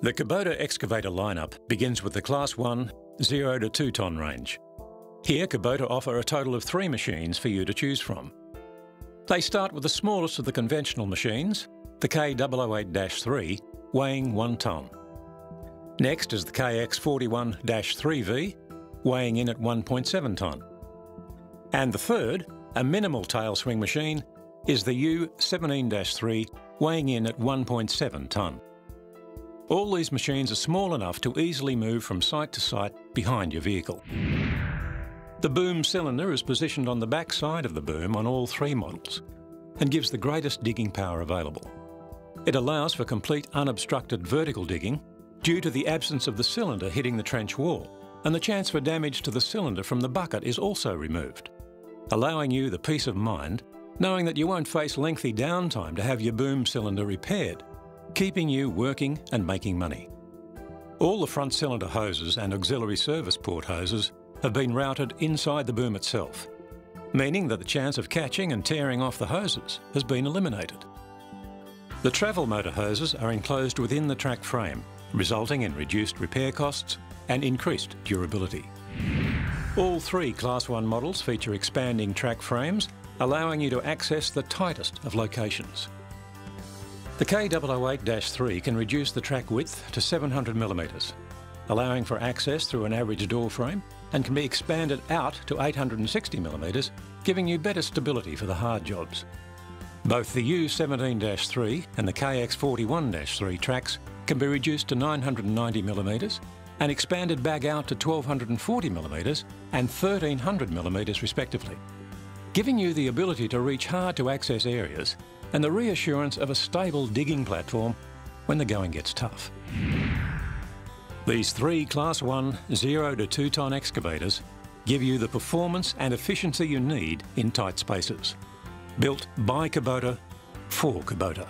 The Kubota excavator lineup begins with the Class 1 0 to 2 tonne range. Here, Kubota offer a total of three machines for you to choose from. They start with the smallest of the conventional machines, the K008-3, weighing 1 tonne. Next is the KX41-3V, weighing in at 1.7 tonne. And the third, a minimal tail swing machine, is the U17-3, weighing in at 1.7 tonne. All these machines are small enough to easily move from site to site behind your vehicle. The boom cylinder is positioned on the back side of the boom on all three models and gives the greatest digging power available. It allows for complete unobstructed vertical digging due to the absence of the cylinder hitting the trench wall and the chance for damage to the cylinder from the bucket is also removed, allowing you the peace of mind knowing that you won't face lengthy downtime to have your boom cylinder repaired, keeping you working and making money. All the front cylinder hoses and auxiliary service port hoses have been routed inside the boom itself, meaning that the chance of catching and tearing off the hoses has been eliminated. The travel motor hoses are enclosed within the track frame, resulting in reduced repair costs and increased durability. All three Class 1 models feature expanding track frames, allowing you to access the tightest of locations. The K008-3 can reduce the track width to 700mm, allowing for access through an average door frame and can be expanded out to 860mm, giving you better stability for the hard jobs. Both the U17-3 and the KX41-3 tracks can be reduced to 990mm and expanded back out to 1240mm and 1300mm respectively, giving you the ability to reach hard to access areas and the reassurance of a stable digging platform when the going gets tough. These three Class 1 0 to 2 tonne excavators give you the performance and efficiency you need in tight spaces. Built by Kubota for Kubota.